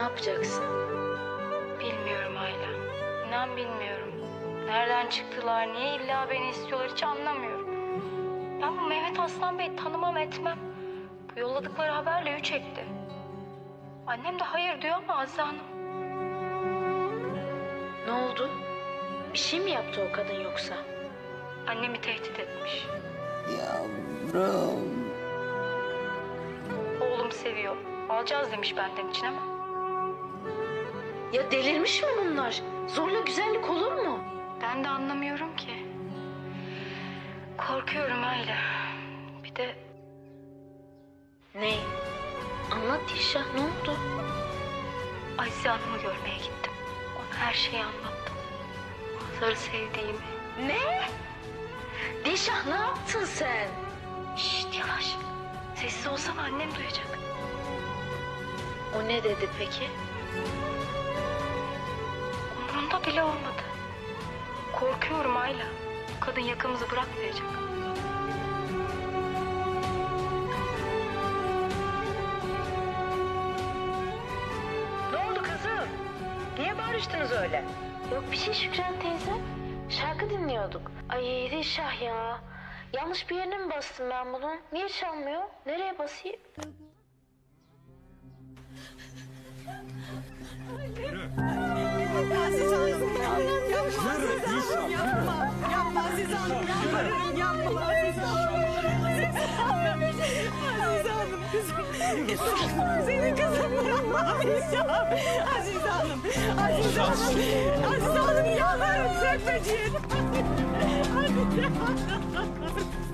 Ne yapacaksın? Bilmiyorum Ayla. İnan bilmiyorum. Nereden çıktılar, niye illa beni istiyorlar hiç anlamıyorum. Ben bu Mehmet Aslan Bey'i tanımam etmem. Bu yolladıkları haberle üç etti. Annem de hayır diyor ama Azize Hanım. Ne oldu? Bir şey mi yaptı o kadın yoksa? Annemi tehdit etmiş. Yavrum. Oğlum seviyor. Alacağız demiş benden için ama. Ya delirmiş mi bunlar? Zorla güzellik olur mu? Ben de anlamıyorum ki. Korkuyorum Ayla. Bir de Ne? Anlat Dilşah ne oldu? Azize Hanım'ı görmeye gittim. Ona her şeyi anlattım. Onları sevdiğimi. Ne? Dilşah ne yaptın sen? Şşt yavaş. Sessiz olsana annem duyacak. O ne dedi peki? Umurunda bile olmadı. Korkuyorum Ayla. Kadın yakamızı bırakmayacak. Ne oldu kızım? Niye bağırıştınız öyle? Yok bir şey Şükran teyze. Şarkı dinliyorduk. Ay Dilşah ya. Yanlış bir yerine mi bastım ben bunun? Niye çalmıyor? Nereye basayım? Aziz Hanım yapma. Yapma. Yapma. Yapma Aziz Hanım. Yalvarırım yapma Aziz Hanım. Aziz Hanım kızım. Senin kızın yapma Aziz Hanım. Aziz Hanım. Aziz Hanım. Aziz Hanım yalvarırım sökme ciğerim. Aziz Hanım.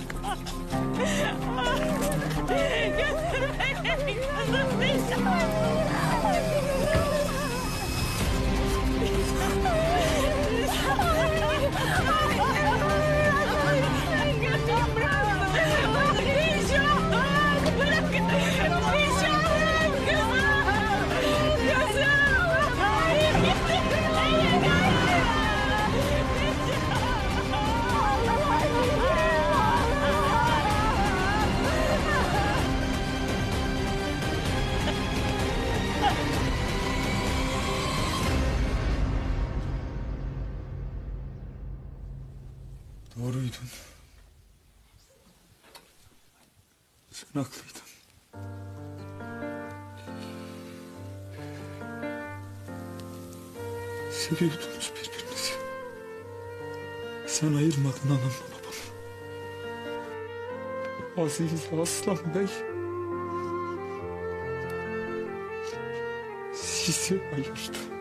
Doğruydun. Sen haklıydın. Seviyordunuz birbirinizi. Sen ayırmadın anamla babamı. Aziz Aslan Bey. Sizi ayırdı.